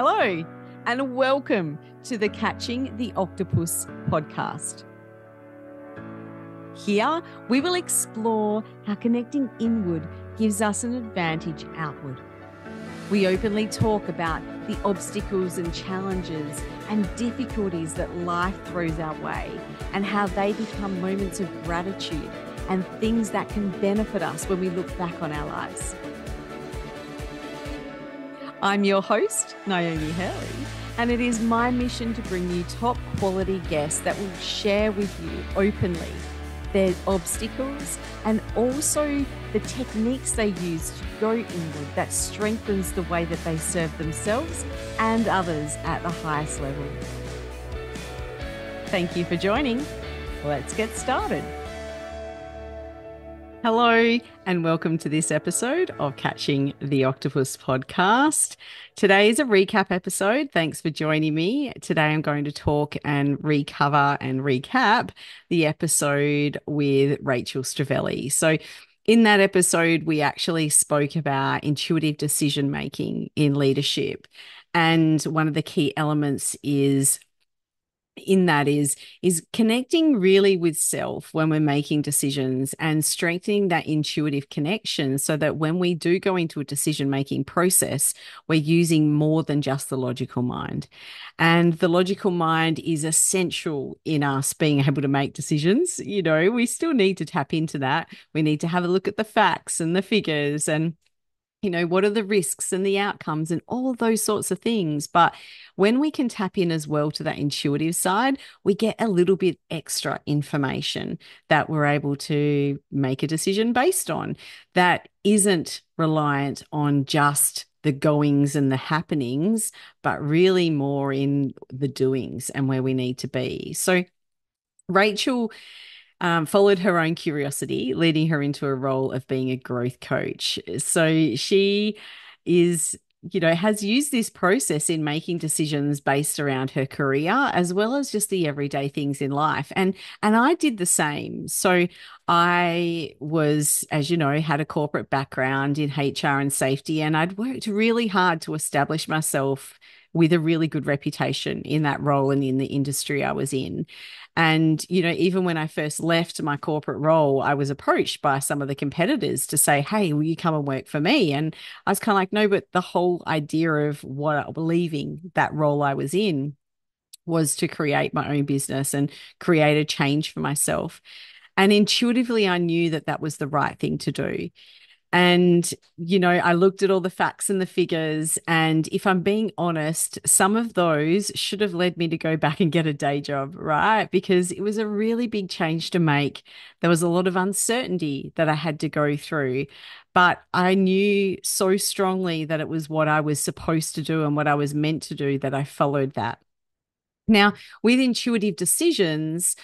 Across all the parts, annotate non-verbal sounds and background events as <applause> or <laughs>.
Hello, and welcome to the Catching the Octopus podcast. Here, we will explore how connecting inward gives us an advantage outward. We openly talk about the obstacles and challenges and difficulties that life throws our way and how they become moments of gratitude and things that can benefit us when we look back on our lives. I'm your host, Niomi Hurley, and it is my mission to bring you top quality guests that will share with you openly their obstacles and also the techniques they use to go inward that strengthens the way that they serve themselves and others at the highest level. Thank you for joining. Let's get started. Hello, and welcome to this episode of Catching the Octopus podcast. Today is a recap episode. Thanks for joining me. Today I'm going to talk and recover and recap the episode with Rachel Strivelli. So, in that episode, we actually spoke about intuitive decision making in leadership. And one of the key elements is in that is is connecting really with self when we're making decisions and strengthening that intuitive connection so that when we do go into a decision making process we're using more than just the logical mind. And the logical mind is essential in us being able to make decisions you know? We still need to tap into that. We need to have a look at the facts and the figures and you know, what are the risks and the outcomes and all those sorts of things. But when we can tap in as well to that intuitive side, we get a little bit extra information that we're able to make a decision based on that isn't reliant on just the goings and the happenings, but really more in the doings and where we need to be. So, Rachel um, followed her own curiosity, leading her into a role of being a growth coach. So she is you know has used this process in making decisions based around her career as well as just the everyday things in life and and I did the same so I was as you know had a corporate background in HR and safety and I'd worked really hard to establish myself with a really good reputation in that role and in the industry I was in. And, you know, even when I first left my corporate role, I was approached by some of the competitors to say, Hey, will you come and work for me? And I was kind of like, No, but the whole idea of what leaving that role I was in was to create my own business and create a change for myself. And intuitively, I knew that that was the right thing to do. And, you know, I looked at all the facts and the figures. And if I'm being honest, some of those should have led me to go back and get a day job, right? Because it was a really big change to make. There was a lot of uncertainty that I had to go through. But I knew so strongly that it was what I was supposed to do and what I was meant to do that I followed that. Now, with intuitive decisions,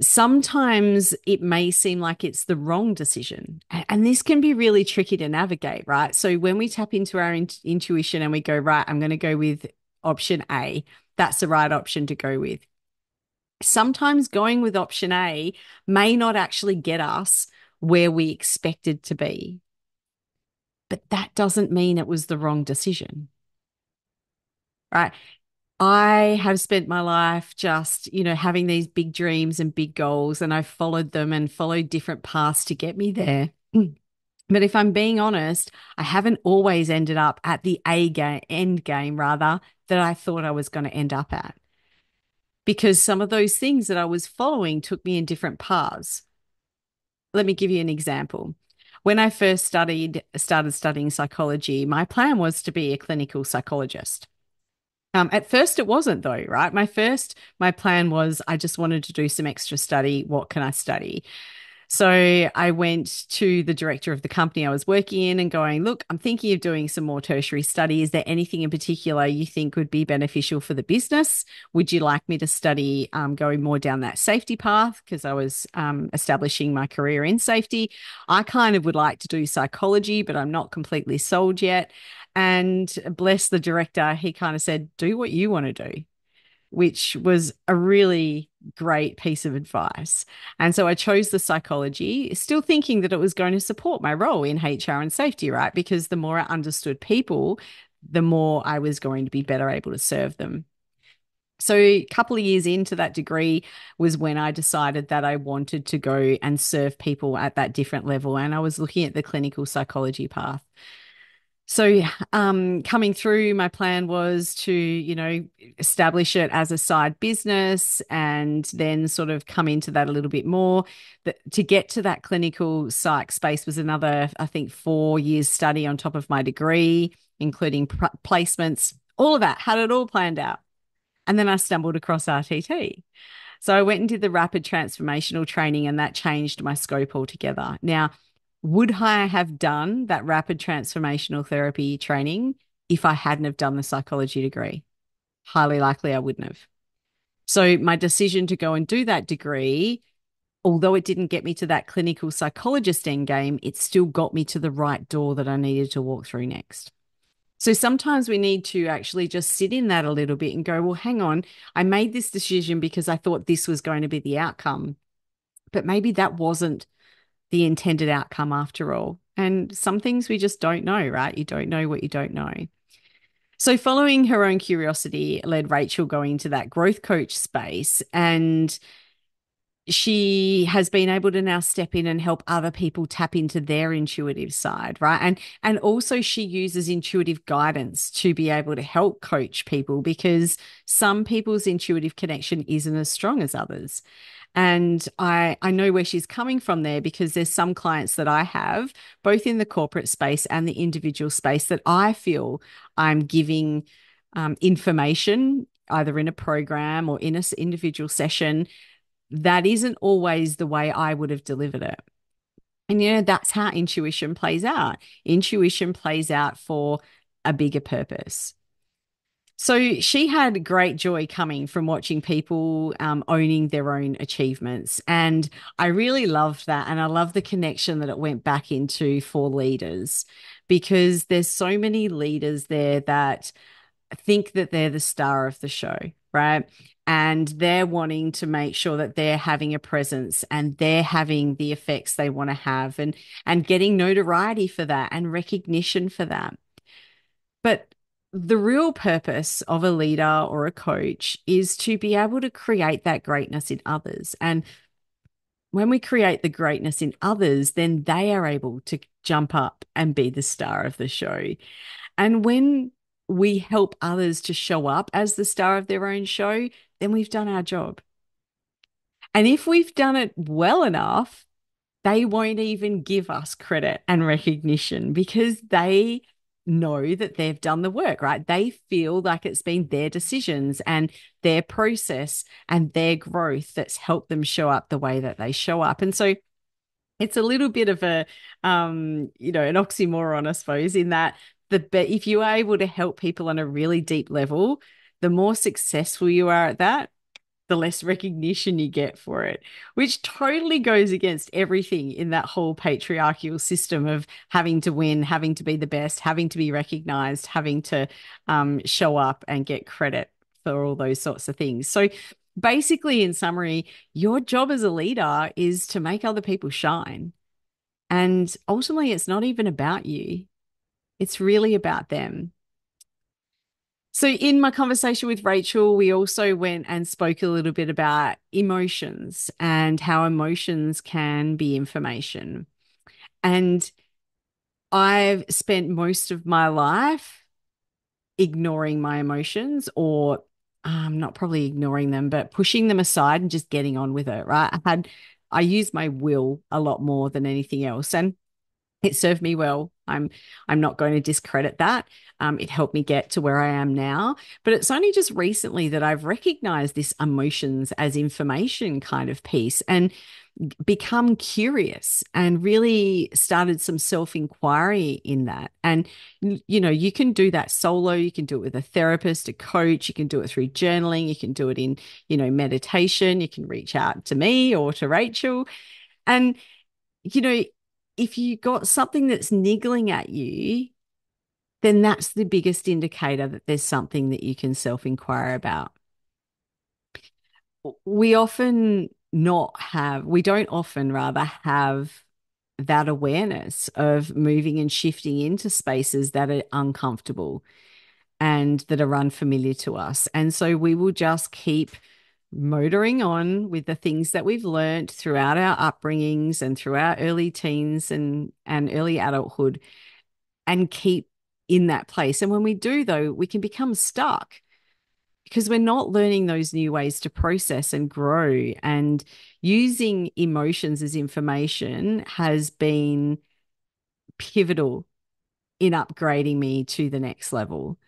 sometimes it may seem like it's the wrong decision. And this can be really tricky to navigate, right? So when we tap into our in- intuition and we go, right, I'm going to go with option A, that's the right option to go with. Sometimes going with option A may not actually get us where we expected to be. But that doesn't mean it was the wrong decision right? I have spent my life just, you know, having these big dreams and big goals, and I've followed them and followed different paths to get me there. <clears throat> But if I'm being honest, I haven't always ended up at the A game, end game rather, that I thought I was going to end up at. Because some of those things that I was following took me in different paths. Let me give you an example. When I first studied started studying psychology, my plan was to be a clinical psychologist. Um, at first, it wasn't though, right? My first, my plan was I just wanted to do some extra study. What can I study? So I went to the director of the company I was working in and going, look, I'm thinking of doing some more tertiary study. Is there anything in particular you think would be beneficial for the business? Would you like me to study um, going more down that safety path? Because I was um, establishing my career in safety. I kind of would like to do psychology, but I'm not completely sold yet. And bless the director, he kind of said, do what you want to do, which was a really great piece of advice. And so I chose the psychology, still thinking that it was going to support my role in HR and safety, right? Because the more I understood people, the more I was going to be better able to serve them. So, a couple of years into that degree was when I decided that I wanted to go and serve people at that different level. And I was looking at the clinical psychology path. So, um, coming through, my plan was to, you know, establish it as a side business and then sort of come into that a little bit more. That to get to that clinical psych space was another, I think, four years study on top of my degree, including pr- placements, all of that, had it all planned out. And then I stumbled across RTT. So I went and did the rapid transformational training, and that changed my scope altogether. Now, would I have done that rapid transformational therapy training if I hadn't have done the psychology degree? Highly likely I wouldn't have. So my decision to go and do that degree, although it didn't get me to that clinical psychologist end game, it still got me to the right door that I needed to walk through next. So sometimes we need to actually just sit in that a little bit and go, well, hang on, I made this decision because I thought this was going to be the outcome. But maybe that wasn't the intended outcome after all. And some things we just don't know, right? You don't know what you don't know. So, following her own curiosity led Rachel going into that growth coach space. And she has been able to now step in and help other people tap into their intuitive side right and and also she uses intuitive guidance to be able to help coach people because some people's intuitive connection isn't as strong as others and I, I know where she's coming from there because there's some clients that I have, both in the corporate space and the individual space, that I feel I'm giving um, information either in a program or in an individual session that isn't always the way I would have delivered it. And, you know, that's how intuition plays out. Intuition plays out for a bigger purpose. So she had great joy coming from watching people um, owning their own achievements. And I really loved that. And I love the connection that it went back into for leaders because there's so many leaders there that think that they're the star of the show, right? And they're wanting to make sure that they're having a presence and they're having the effects they want to have and and getting notoriety for that and recognition for that. But the real purpose of a leader or a coach is to be able to create that greatness in others. And when we create the greatness in others, then they are able to jump up and be the star of the show. And when we help others to show up as the star of their own show, then we've done our job. And if we've done it well enough, they won't even give us credit and recognition because they know that they've done the work, right? They feel like it's been their decisions and their process and their growth that's helped them show up the way that they show up. And so it's a little bit of a um, you know, an oxymoron, I suppose, in that the if you are able to help people on a really deep level, the more successful you are at that, the less recognition you get for it, which totally goes against everything in that whole patriarchal system of having to win, having to be the best, having to be recognized, having to um, show up and get credit for all those sorts of things. So, basically, in summary, your job as a leader is to make other people shine. And ultimately, it's not even about you, it's really about them. So, in my conversation with Rachel, we also went and spoke a little bit about emotions and how emotions can be information. And I've spent most of my life ignoring my emotions or um, not probably ignoring them, but pushing them aside and just getting on with it, right? I had, I use my will a lot more than anything else. And it served me well. I'm I'm not going to discredit that. Um, it helped me get to where I am now. But it's only just recently that I've recognized this emotions as information kind of piece and become curious and really started some self inquiry in that. And, you know, you can do that solo, you can do it with a therapist, a coach, you can do it through journaling, you can do it in, you know, meditation, you can reach out to me or to Rachel. And, you know, if you got something that's niggling at you, then that's the biggest indicator that there's something that you can self inquire about. We often not have, we don't often rather have that awareness of moving and shifting into spaces that are uncomfortable and that are unfamiliar to us. And so we will just keep motoring on with the things that we've learned throughout our upbringings and through our early teens and, and early adulthood and keep in that place. And when we do, though, we can become stuck because we're not learning those new ways to process and grow. And using emotions as information has been pivotal in upgrading me to the next level.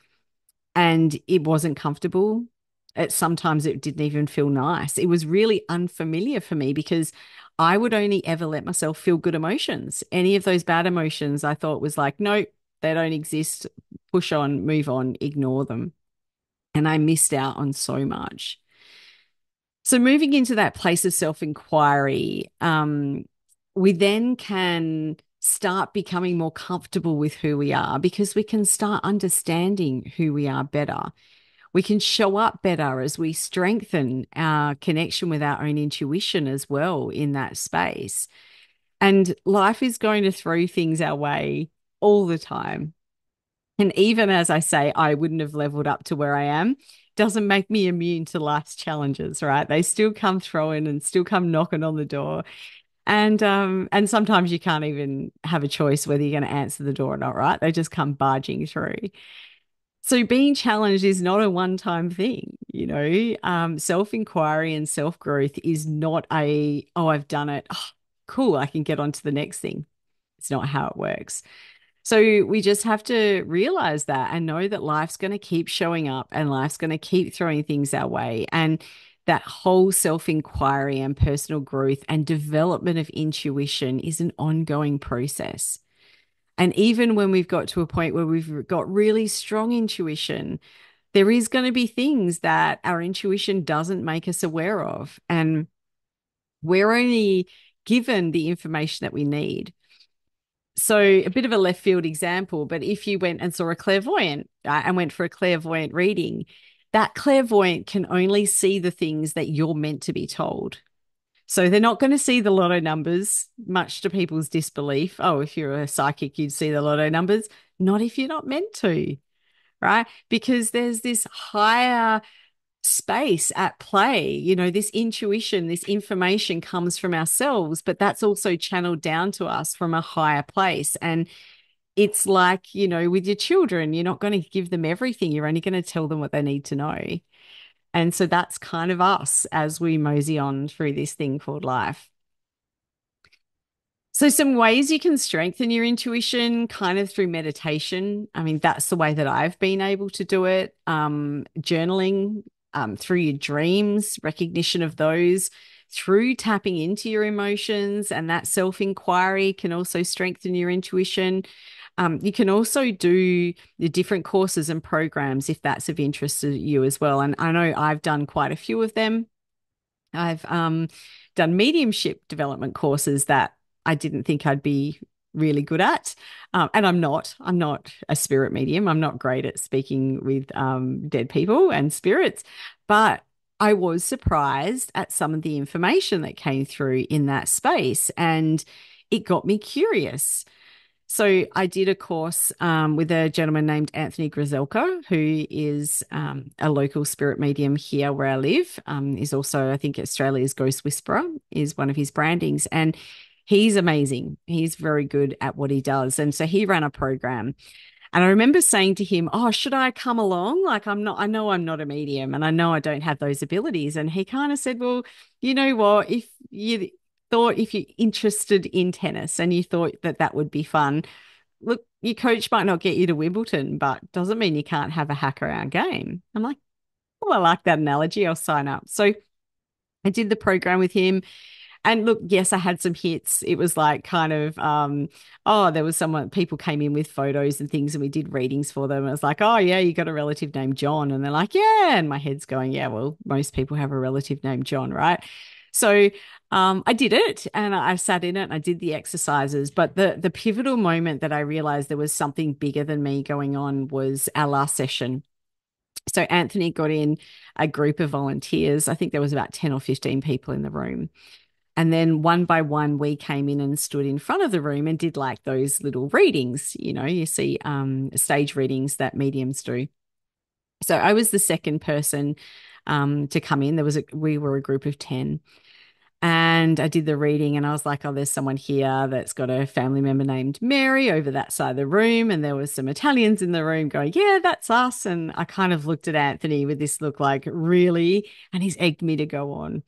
And it wasn't comfortable. It, sometimes it didn't even feel nice. It was really unfamiliar for me because I would only ever let myself feel good emotions. Any of those bad emotions, I thought was like, nope, they don't exist. Push on, move on, ignore them. And I missed out on so much. So, moving into that place of self inquiry, um, we then can start becoming more comfortable with who we are because we can start understanding who we are better. We can show up better as we strengthen our connection with our own intuition as well in that space. And life is going to throw things our way all the time. And even as I say, I wouldn't have leveled up to where I am, doesn't make me immune to life's challenges, right? They still come throwing and still come knocking on the door. And um, and sometimes you can't even have a choice whether you're going to answer the door or not, right? They just come barging through. So being challenged is not a one-time thing, you know. Um, self-inquiry and self-growth is not a, oh, I've done it. Oh, cool, I can get on to the next thing. It's not how it works. So we just have to realize that and know that life's going to keep showing up and life's going to keep throwing things our way. And that whole self inquiry and personal growth and development of intuition is an ongoing process. And even when we've got to a point where we've got really strong intuition, there is going to be things that our intuition doesn't make us aware of. And we're only given the information that we need so a bit of a left field example, but if you went and saw a clairvoyant uh, and went for a clairvoyant reading, that clairvoyant can only see the things that you're meant to be told. So they're not going to see the lotto numbers, much to people's disbelief. Oh, if you're a psychic, you'd see the lotto numbers. Not if you're not meant to, right? Because there's this higher space at play. You know, this intuition, this information comes from ourselves, but that's also channeled down to us from a higher place. And it's like, you know, with your children, you're not going to give them everything, you're only going to tell them what they need to know. And so that's kind of us as we mosey on through this thing called life. So, some ways you can strengthen your intuition kind of through meditation. I mean, that's the way that I've been able to do it. Um, journaling um, through your dreams, recognition of those, through tapping into your emotions, and that self inquiry can also strengthen your intuition. Um, you can also do the different courses and programs if that's of interest to you as well. And I know I've done quite a few of them. I've um, done mediumship development courses that I didn't think I'd be really good at. Um, and I'm not. I'm not a spirit medium. I'm not great at speaking with um, dead people and spirits. But I was surprised at some of the information that came through in that space. And it got me curious. So I did a course um, with a gentleman named Anthony Grzelka, who is um, a local spirit medium here where I live. Um, is also, I think, Australia's Ghost Whisperer is one of his brandings, and he's amazing. He's very good at what he does. And so he ran a program. And I remember saying to him, Oh, should I come along? Like, I'm not, I know I'm not a medium and I know I don't have those abilities. And he kind of said, Well, you know what? If you thought, if you're interested in tennis and you thought that that would be fun, look, your coach might not get you to Wimbledon, but doesn't mean you can't have a hack around game. I'm like, Oh, I like that analogy. I'll sign up. So I did the program with him. And look, yes, I had some hits. It was like kind of, um, oh, there was someone, people came in with photos and things, and we did readings for them. I was like, oh, yeah, you got a relative named John. And they're like, yeah. And my head's going, yeah, well, most people have a relative named John, right? So um, I did it and I sat in it and I did the exercises. But the the pivotal moment that I realized there was something bigger than me going on was our last session. So Anthony got in a group of volunteers. I think there was about 10 or 15 people in the room. And then one by one, we came in and stood in front of the room and did like those little readings. You know, you see um, stage readings that mediums do. So I was the second person um, to come in. There was a, we were a group of 10 and I did the reading and I was like, oh, there's someone here that's got a family member named Mary over that side of the room. And there was some Italians in the room going, yeah, that's us. And I kind of looked at Anthony with this look like, really? And he's egged me to go on.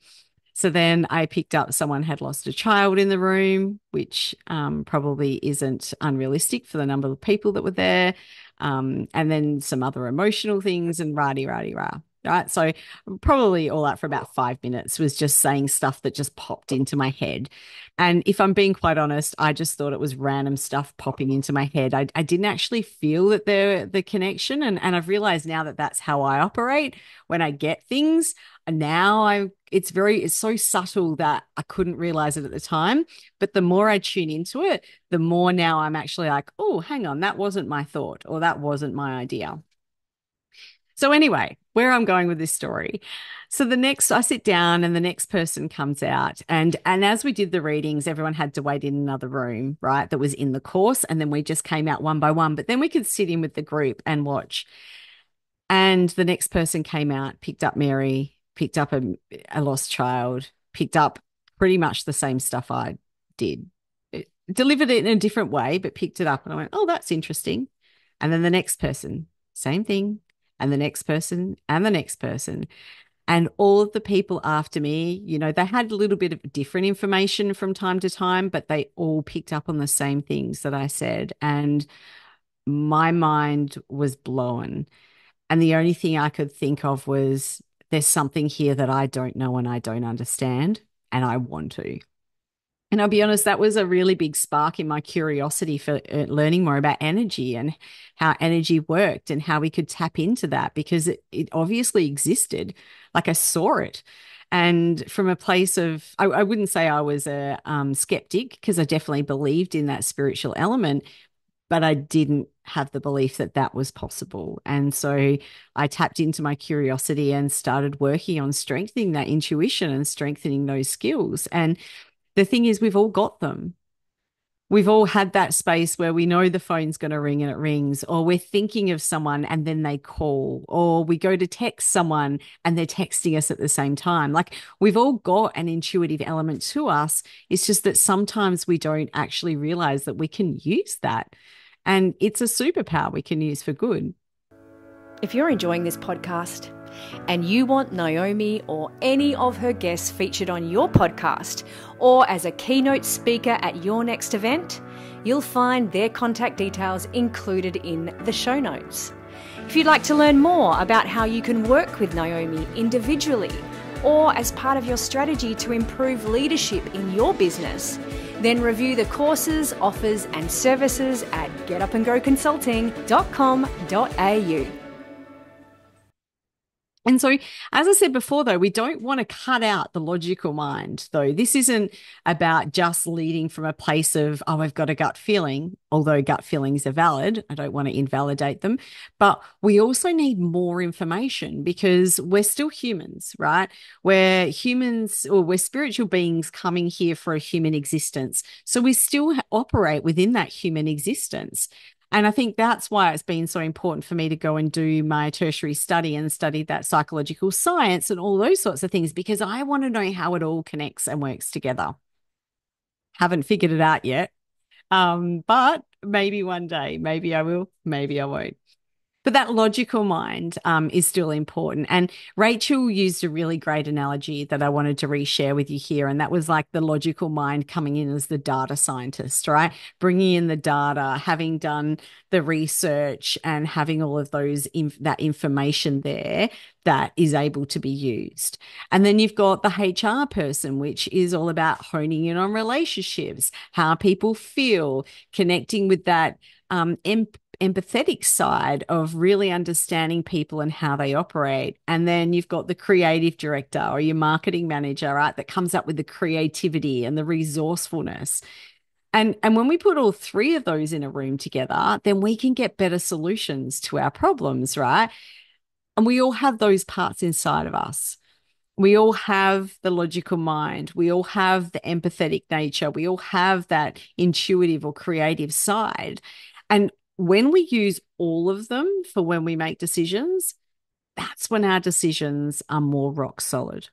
So then I picked up someone had lost a child in the room, which um, probably isn't unrealistic for the number of people that were there. Um, and then some other emotional things and rah rah rah right? So probably all that for about five minutes was just saying stuff that just popped into my head. And if I'm being quite honest, I just thought it was random stuff popping into my head. I, I didn't actually feel that there the connection, and and I've realized now that that's how I operate when I get things. And now I it's very it's so subtle that I couldn't realize it at the time. But the more I tune into it, the more now I'm actually like, oh, hang on, that wasn't my thought or that wasn't my idea. So, anyway, where I'm going with this story. So the next I sit down and the next person comes out and and as we did the readings everyone had to wait in another room right that was in the course and then we just came out one by one but then we could sit in with the group and watch. And the next person came out picked up Mary, picked up a, a lost child, picked up pretty much the same stuff I did. It delivered it in a different way but picked it up and I went, "Oh, that's interesting." And then the next person, same thing, and the next person and the next person. And all of the people after me, you know, they had a little bit of different information from time to time, but they all picked up on the same things that I said. And my mind was blown. And the only thing I could think of was there's something here that I don't know and I don't understand, and I want to. And I'll be honest, that was a really big spark in my curiosity for uh, learning more about energy and how energy worked and how we could tap into that because it, it obviously existed. Like I saw it. And from a place of, I, I wouldn't say I was a um, skeptic because I definitely believed in that spiritual element, but I didn't have the belief that that was possible. And so I tapped into my curiosity and started working on strengthening that intuition and strengthening those skills. And the thing is, we've all got them. We've all had that space where we know the phone's going to ring and it rings, or we're thinking of someone and then they call, or we go to text someone and they're texting us at the same time. Like we've all got an intuitive element to us. It's just that sometimes we don't actually realize that we can use that. And it's a superpower we can use for good. If you're enjoying this podcast, and you want Niomi or any of her guests featured on your podcast or as a keynote speaker at your next event, you'll find their contact details included in the show notes. If you'd like to learn more about how you can work with Niomi individually or as part of your strategy to improve leadership in your business, then review the courses, offers, and services at getupandgrowconsulting.com.au. And so, as I said before, though, we don't want to cut out the logical mind, though. This isn't about just leading from a place of, oh, I've got a gut feeling, although gut feelings are valid. I don't want to invalidate them. But we also need more information because we're still humans, right? We're humans or we're spiritual beings coming here for a human existence. So we still operate within that human existence. And I think that's why it's been so important for me to go and do my tertiary study and study that psychological science and all those sorts of things because I want to know how it all connects and works together. Haven't figured it out yet. Um, but maybe one day, maybe I will, maybe I won't. But that logical mind um, is still important. And Rachel used a really great analogy that I wanted to reshare with you here. And that was like the logical mind coming in as the data scientist, right? Bringing in the data, having done the research and having all of those, inf- that information there that is able to be used. And then you've got the HR person, which is all about honing in on relationships, how people feel, connecting with that um, empathetic side of really understanding people and how they operate. And then you've got the creative director or your marketing manager, right, that comes up with the creativity and the resourcefulness. And, and when we put all three of those in a room together, then we can get better solutions to our problems, right? And we all have those parts inside of us. we all have the logical mind. We all have the empathetic nature. We all have that intuitive or creative side. And when we use all of them for when we make decisions, that's when our decisions are more rock solid.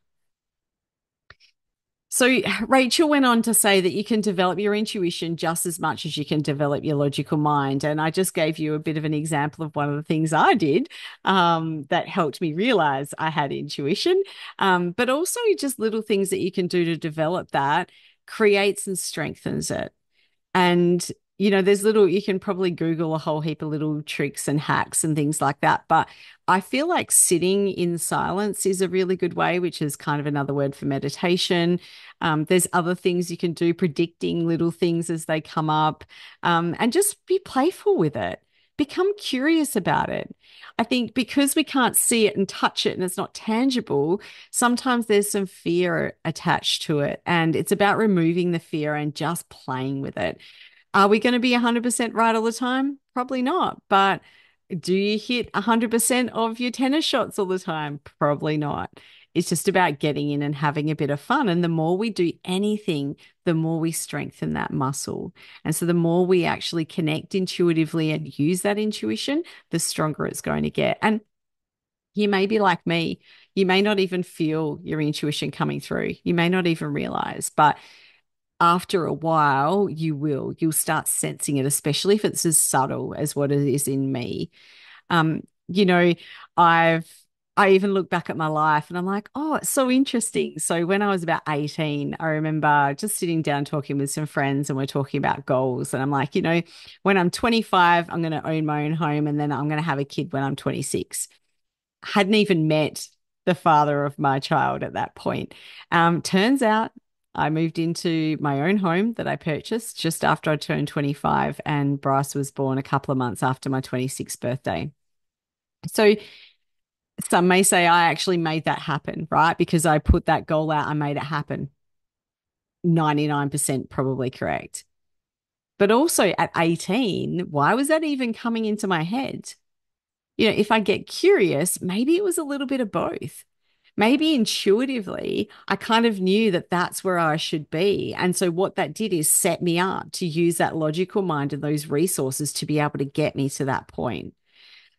So, Rachel went on to say that you can develop your intuition just as much as you can develop your logical mind. And I just gave you a bit of an example of one of the things I did um, that helped me realize I had intuition, um, but also just little things that you can do to develop that creates and strengthens it. And you know, there's little, you can probably Google a whole heap of little tricks and hacks and things like that. But I feel like sitting in silence is a really good way, which is kind of another word for meditation. Um, there's other things you can do, predicting little things as they come up, um, and just be playful with it. Become curious about it. I think because we can't see it and touch it and it's not tangible, sometimes there's some fear attached to it. And it's about removing the fear and just playing with it. Are we going to be 100% right all the time? Probably not. But do you hit 100% of your tennis shots all the time? Probably not. It's just about getting in and having a bit of fun. And the more we do anything, the more we strengthen that muscle. And so the more we actually connect intuitively and use that intuition, the stronger it's going to get. And you may be like me. You may not even feel your intuition coming through. You may not even realize, but after a while, you will. You'll start sensing it, especially if it's as subtle as what it is in me. Um, you know, I've I even look back at my life and I'm like, oh, it's so interesting. So when I was about 18, I remember just sitting down talking with some friends and we're talking about goals. And I'm like, you know, when I'm 25, I'm going to own my own home and then I'm going to have a kid when I'm 26. Hadn't even met the father of my child at that point. Um, turns out I moved into my own home that I purchased just after I turned 25, and Bryce was born a couple of months after my 26th birthday. So, some may say I actually made that happen, right? Because I put that goal out, I made it happen. 99% probably correct. But also at 18, why was that even coming into my head? You know, if I get curious, maybe it was a little bit of both maybe intuitively, I kind of knew that that's where I should be. And so, what that did is set me up to use that logical mind and those resources to be able to get me to that point.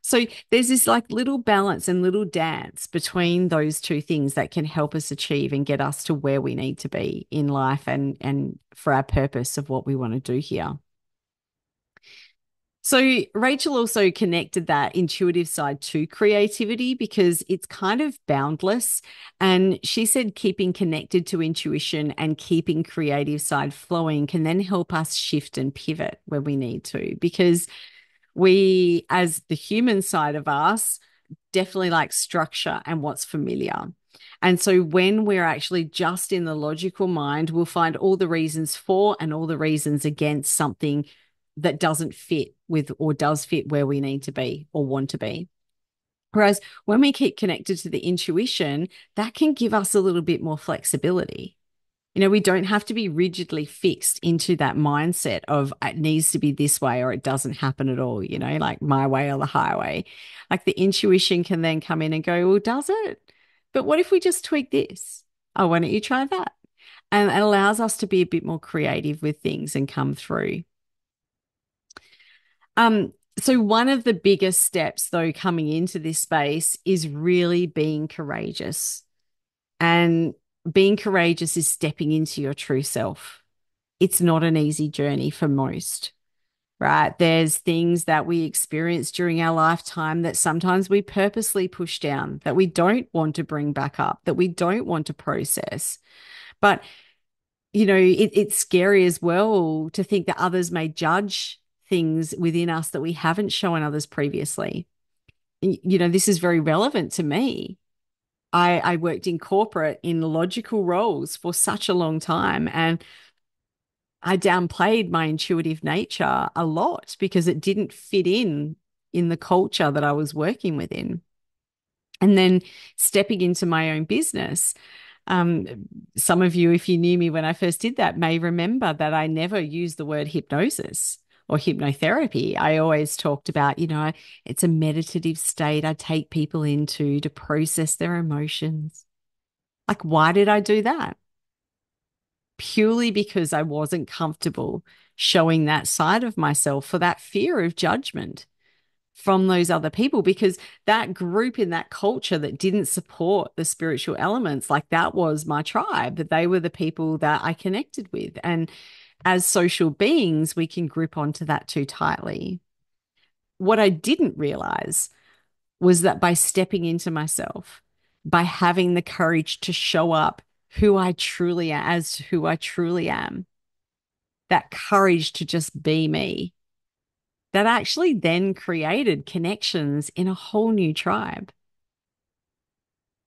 So, there's this like little balance and little dance between those two things that can help us achieve and get us to where we need to be in life and, and for our purpose of what we want to do here. So, Rachel also connected that intuitive side to creativity because it's kind of boundless. And she said keeping connected to intuition and keeping creative side flowing can then help us shift and pivot where we need to. Because we, as the human side of us, definitely like structure and what's familiar. And so when we're actually just in the logical mind, we'll find all the reasons for and all the reasons against something that doesn't fit with or does fit where we need to be or want to be. Whereas when we keep connected to the intuition, that can give us a little bit more flexibility. You know, we don't have to be rigidly fixed into that mindset of it needs to be this way or it doesn't happen at all, you know, like my way or the highway. Like the intuition can then come in and go, well, does it? But what if we just tweak this? Oh, why don't you try that? And it allows us to be a bit more creative with things and come through. Um, so one of the biggest steps though coming into this space is really being courageous. And being courageous is stepping into your true self. It's not an easy journey for most. Right. There's things that we experience during our lifetime that sometimes we purposely push down, that we don't want to bring back up, that we don't want to process. But, you know, it, it's scary as well to think that others may judge things within us that we haven't shown others previously. You know, this is very relevant to me. I, I worked in corporate in logical roles for such a long time. And I downplayed my intuitive nature a lot because it didn't fit in in the culture that I was working within. And then stepping into my own business, um, some of you, if you knew me when I first did that, may remember that I never used the word hypnosis or hypnotherapy, I always talked about, you know, it's a meditative state. I take people into to process their emotions, Like, why did I do that? Purely because I wasn't comfortable showing that side of myself for that fear of judgment from those other people because that group in that culture that didn't support the spiritual elements like that was my tribe. That they were the people that I connected with. And as social beings we can grip onto that too tightly what I didn't realize was that by stepping into myself by having the courage to show up who I truly am as who I truly am that courage to just be me that actually then created connections in a whole new tribe.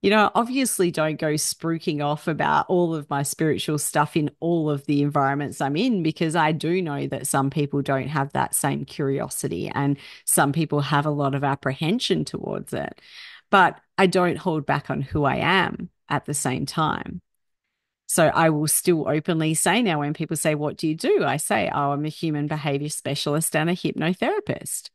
You know, obviously don't go spruiking off about all of my spiritual stuff in all of the environments I'm in because I do know that some people don't have that same curiosity and some people have a lot of apprehension towards it. But I don't hold back on who I am at the same time. So I will still openly say now when people say, What do you do? I say, Oh, I'm a human behavior specialist and a hypnotherapist.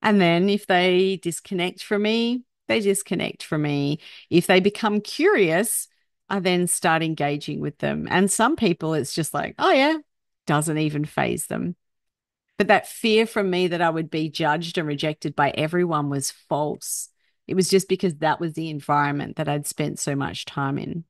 And then if they disconnect from me, they disconnect from me. If they become curious, I then start engaging with them. And some people, it's just like, Oh, yeah, doesn't even phase them. But that fear from me that I would be judged and rejected by everyone was false. It was just because that was the environment that I'd spent so much time in.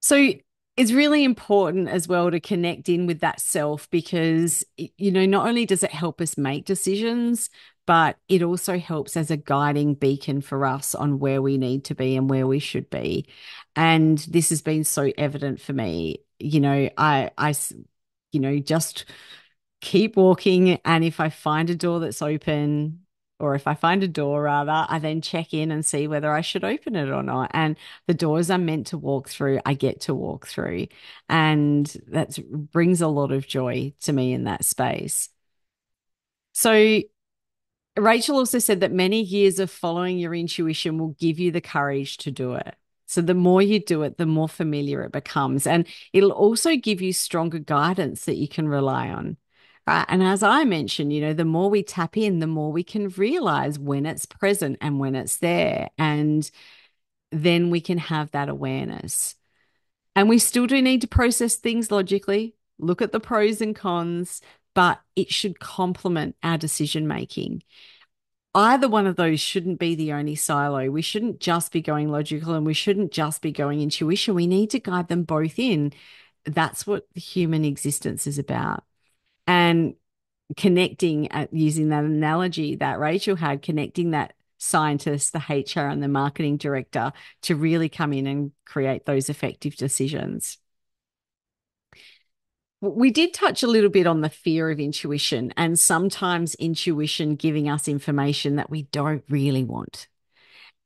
So it's really important as well to connect in with that self because, you know, not only does it help us make decisions, but it also helps as a guiding beacon for us on where we need to be and where we should be. And this has been so evident for me. You know, I, I, you know, just keep walking. And if I find a door that's open, or if I find a door rather, I then check in and see whether I should open it or not. And the doors I'm meant to walk through, I get to walk through. And that brings a lot of joy to me in that space. So, Rachel also said that many years of following your intuition will give you the courage to do it. So, the more you do it, the more familiar it becomes. And it'll also give you stronger guidance that you can rely on. Right. And as I mentioned, you know, the more we tap in, the more we can realize when it's present and when it's there. And then we can have that awareness. And we still do need to process things logically, look at the pros and cons, but it should complement our decision making. Either one of those shouldn't be the only silo. We shouldn't just be going logical and we shouldn't just be going intuition. We need to guide them both in. That's what human existence is about and connecting at uh, using that analogy that Rachel had, connecting that scientist, the HR, and the marketing director to really come in and create those effective decisions. We did touch a little bit on the fear of intuition and sometimes intuition giving us information that we don't really want.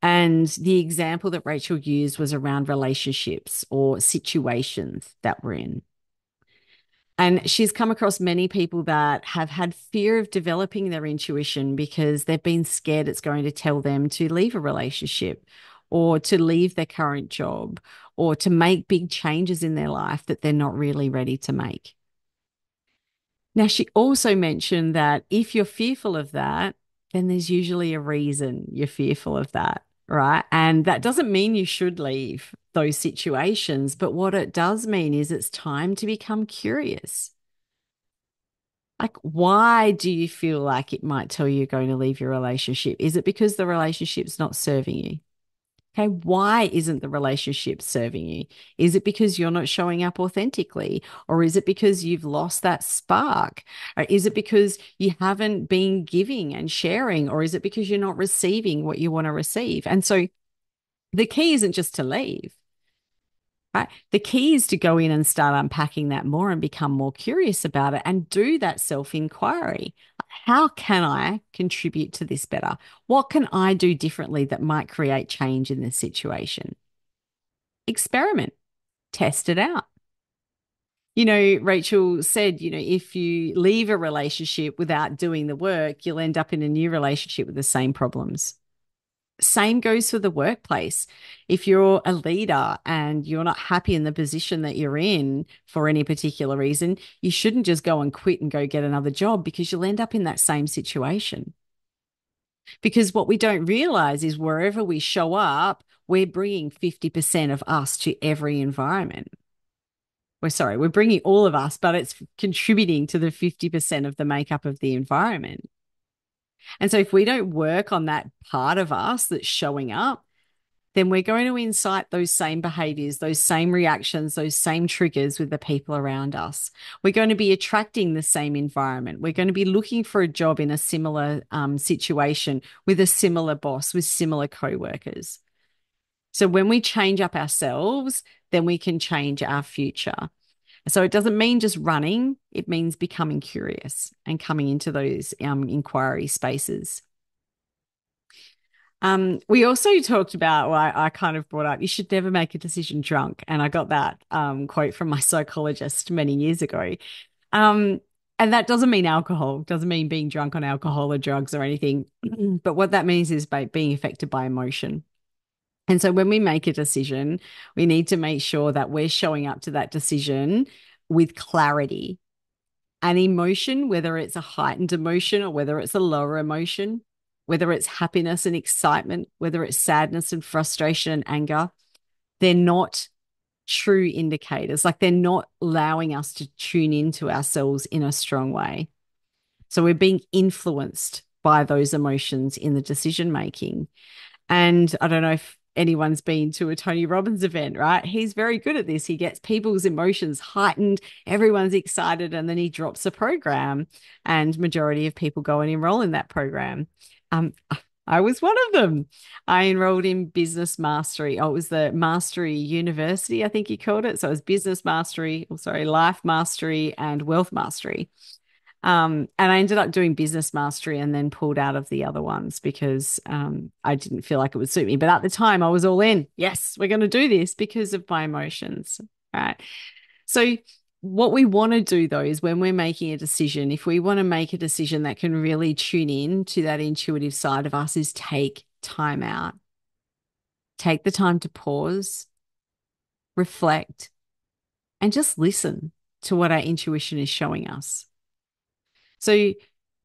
And the example that Rachel used was around relationships or situations that we're in. And she's come across many people that have had fear of developing their intuition because they've been scared it's going to tell them to leave a relationship or to leave their current job or to make big changes in their life that they're not really ready to make. Now, she also mentioned that if you're fearful of that, then there's usually a reason you're fearful of that right? And that doesn't mean you should leave those situations, but what it does mean is it's time to become curious. Like, why do you feel like it might tell you you're going to leave your relationship? Is it because the relationship's not serving you? Okay, why isn't the relationship serving you? Is it because you're not showing up authentically? Or is it because you've lost that spark? Or is it because you haven't been giving and sharing? Or is it because you're not receiving what you want to receive? And so the key isn't just to leave, right? The key is to go in and start unpacking that more and become more curious about it and do that self inquiry how can I contribute to this better? What can I do differently that might create change in this situation? Experiment, test it out. You know, Rachel said, you know, if you leave a relationship without doing the work, you'll end up in a new relationship with the same problems. Same goes for the workplace. If you're a leader and you're not happy in the position that you're in for any particular reason, you shouldn't just go and quit and go get another job because you'll end up in that same situation. Because what we don't realize is wherever we show up, we're bringing 50% of us to every environment. We're sorry, we're bringing all of us, but it's contributing to the 50% of the makeup of the environment. And so if we don't work on that part of us that's showing up, then we're going to incite those same behaviors, those same reactions, those same triggers with the people around us. We're going to be attracting the same environment. We're going to be looking for a job in a similar um, situation with a similar boss, with similar co workers. So when we change up ourselves, then we can change our future. So it doesn't mean just running, it means becoming curious and coming into those um, inquiry spaces. Um, we also talked about, well, I, I, kind of brought up, you should never make a decision drunk. And I got that um, quote from my <laughs> psychologist many years ago. Um, and that doesn't mean alcohol, doesn't mean being drunk on alcohol or drugs or anything. <clears throat> but what that means is by being affected by emotion. And so when we make a decision, we need to make sure that we're showing up to that decision with clarity and emotion, whether it's a heightened emotion or whether it's a lower emotion, whether it's happiness and excitement, whether it's sadness and frustration and anger, they're not true indicators. Like they're not allowing us to tune into ourselves in a strong way. So we're being influenced by those emotions in the decision making. And I don't know if anyone's been to a Tony Robbins event, right? He's very good at this. He gets people's emotions heightened, everyone's excited, and then he drops a program, and majority of people go and enroll in that program. Um, I was one of them. I enrolled in business mastery. Oh, it was the Mastery University, I think he called it. So it was business mastery, oh, sorry, life mastery and wealth mastery. Um, and I ended up doing business mastery and then pulled out of the other ones because um, I didn't feel like it would suit me. But at the time, I was all in. Yes, we're going to do this because of my emotions. Right. So what we want to do though is when we're making a decision, if we want to make a decision that can really tune in to that intuitive side of us, is take time out. Take the time to pause, reflect, and just listen to what our intuition is showing us. So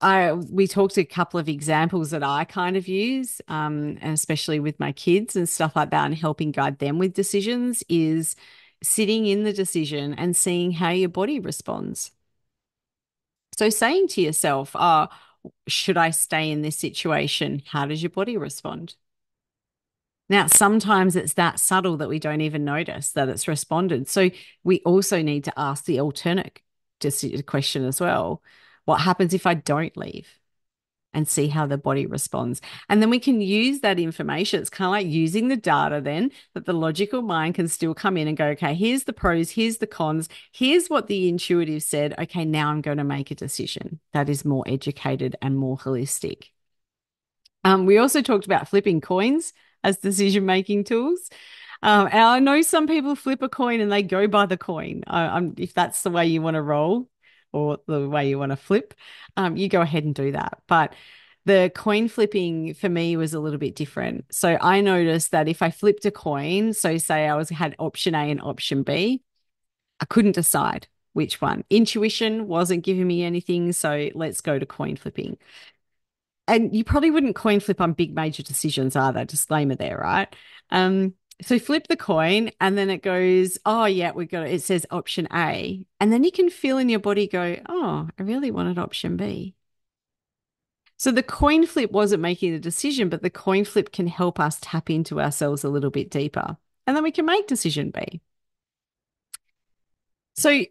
I we talked a couple of examples that I kind of use, um, and especially with my kids and stuff like that, and helping guide them with decisions is sitting in the decision and seeing how your body responds. So saying to yourself, oh, should I stay in this situation? How does your body respond? Now, sometimes it's that subtle that we don't even notice that it's responded. So we also need to ask the alternate question as well. What happens if I don't leave? and see how the body responds. And then we can use that information. It's kind of like using the data then that the logical mind can still come in and go, okay, here's the pros, here's the cons, here's what the intuitive said. Okay, now I'm going to make a decision that is more educated and more holistic. Um, we also talked about flipping coins as decision making tools. Um, and I know some people flip a coin and they go by the coin. Uh, if that's the way you want to roll, or the way you want to flip, um, you go ahead and do that. But the coin flipping for me was a little bit different. So I noticed that if I flipped a coin, so say I was had option A and option B, I couldn't decide which one. Intuition wasn't giving me anything, so let's go to coin flipping. And you probably wouldn't coin flip on big major decisions either. Disclaimer there, right? Um, so flip the coin and then it goes, oh yeah, we got it. It says option A. And then you can feel in your body go, oh, I really wanted option B. So the coin flip wasn't making the decision, but the coin flip can help us tap into ourselves a little bit deeper. And then we can make decision B. So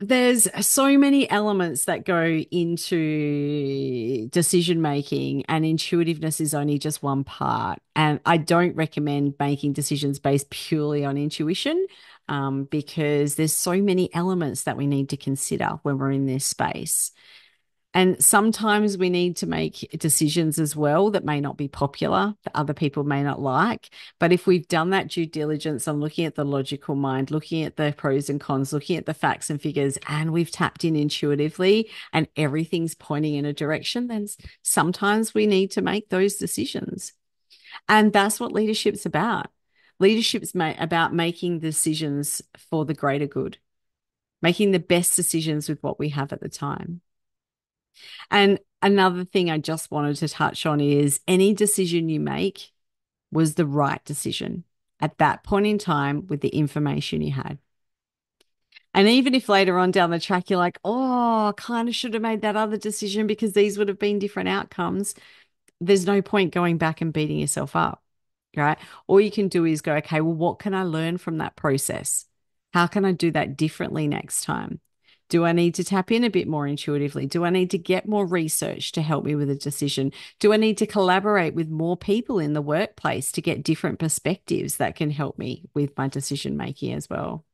there's so many elements that go into decision making and intuitiveness is only just one part. And i don't recommend making decisions based purely on intuition um, because there's so many elements that we need to consider when we're in this space and sometimes we need to make decisions as well that may not be popular, that other people may not like. But if we've done that due diligence on looking at the logical mind, looking at the pros and cons, looking at the facts and figures, and we've tapped in intuitively and everything's pointing in a direction, then sometimes we need to make those decisions. And that's what leadership's about. Leadership's about making decisions for the greater good, making the best decisions with what we have at the time. And another thing I just wanted to touch on is any decision you make was the right decision at that point in time with the information you had. And even if later on down the track you're like, oh, I kind of should have made that other decision because these would have been different outcomes, there's no point going back and beating yourself up, right? All you can do is go, okay, well, what can I learn from that process? How can I do that differently next time? Do I need to tap in a bit more intuitively? Do I need to get more research to help me with a decision? Do I need to collaborate with more people in the workplace to get different perspectives that can help me with my decision making as well?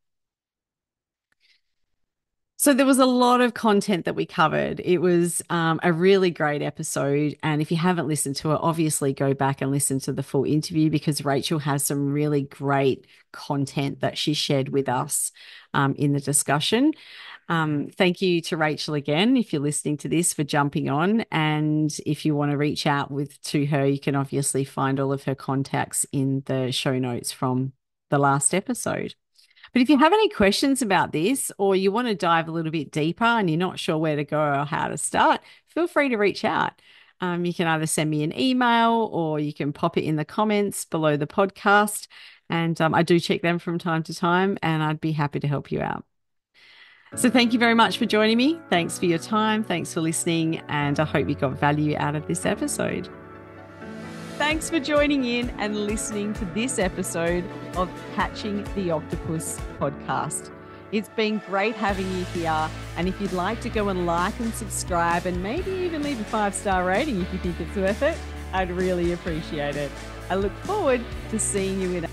So there was a lot of content that we covered. It was um, a really great episode. And if you haven't listened to it, obviously go back and listen to the full interview because Rachel has some really great content that she shared with us um, in the discussion. Um, thank you to Rachel again, if you're listening to this, for jumping on. And if you want to reach out with to her, you can obviously find all of her contacts in the show notes from the last episode. But if you have any questions about this or you want to dive a little bit deeper and you're not sure where to go or how to start, feel free to reach out. Um, you can either send me an email or you can pop it in the comments below the podcast. And um, I do check them from time to time, and I'd be happy to help you out. So, thank you very much for joining me. Thanks for your time. Thanks for listening. And I hope you got value out of this episode. Thanks for joining in and listening to this episode of Catching the Octopus podcast. It's been great having you here. And if you'd like to go and like and subscribe and maybe even leave a five star rating if you think it's worth it, I'd really appreciate it. I look forward to seeing you in